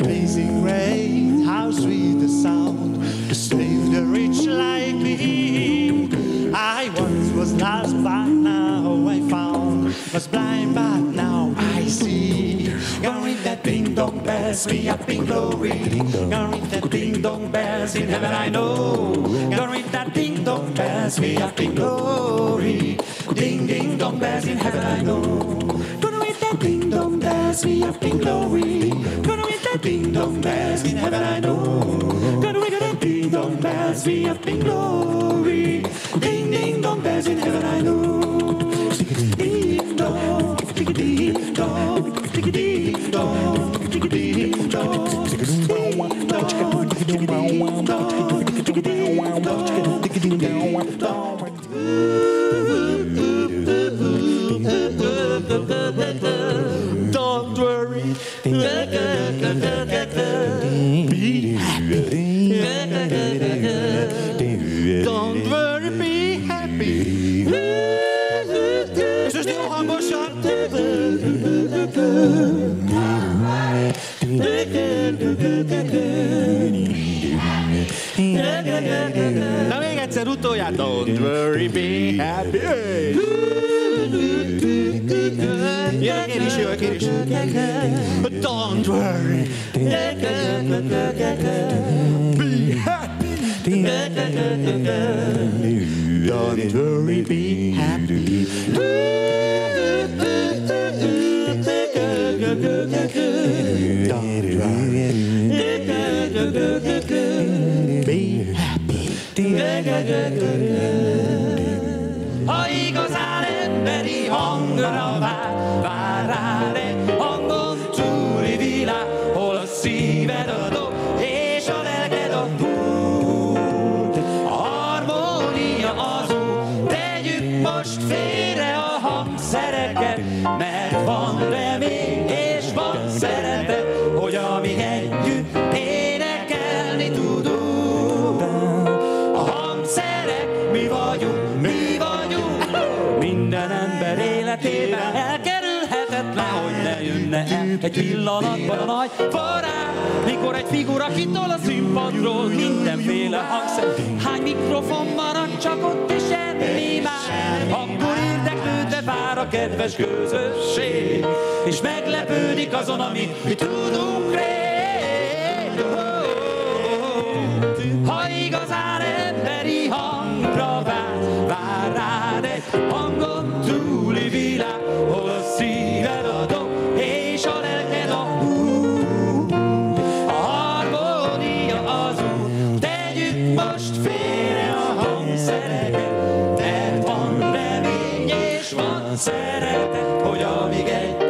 Amazing grace, how sweet the sound to save the rich like me. I once was lost, but now I found. Was blind, but now I see. Gonna ring that ding dong bells, me up in glory. Gonna ring that ding dong bells in heaven, I know. Gonna ring that ding dong bells, me up in glory. Ding ding dong bells in heaven, I know. Gonna ring that ding dong bells, me up in glory. Gonna ding dong bells in heaven, I know. Gonna ring that ding dong bells, me up in glory. Ding ding dong bells in heaven, I know. Ding dong, ding dong, ding dong, ding dong, Don't És jó hangosan. Na még egyszer utoljára. Don't worry, be happy. Jövök én is, jövök én is. Don't worry. Don't worry, be happy. Be happy. Ha igazán emberi hangra vár, vár rád hangon túli világ, hol a szíved a most félre a hangszereket, mert van remény és van szeretet, hogy amíg együtt énekelni tudunk. A hangszerek mi vagyunk, mi vagyunk, minden ember életében elkerülhetetlen, hogy ne jönne el egy pillanatban a nagy varázs, mikor egy figura kitol a színpadról, mindenféle hangszer, hány mikrofon marad csak ott és más, akkor érdeklődve vár a kedves közösség, és meglepődik azon, amit mi tudunk rég. Ha igazán emberi hangra vár, vár rád egy hangon túli világ, hol a szíved a dob, és a lelked a hú. A harmónia az út, tegyük most félre a hangszereket, olyan szeretek, hogy amíg egy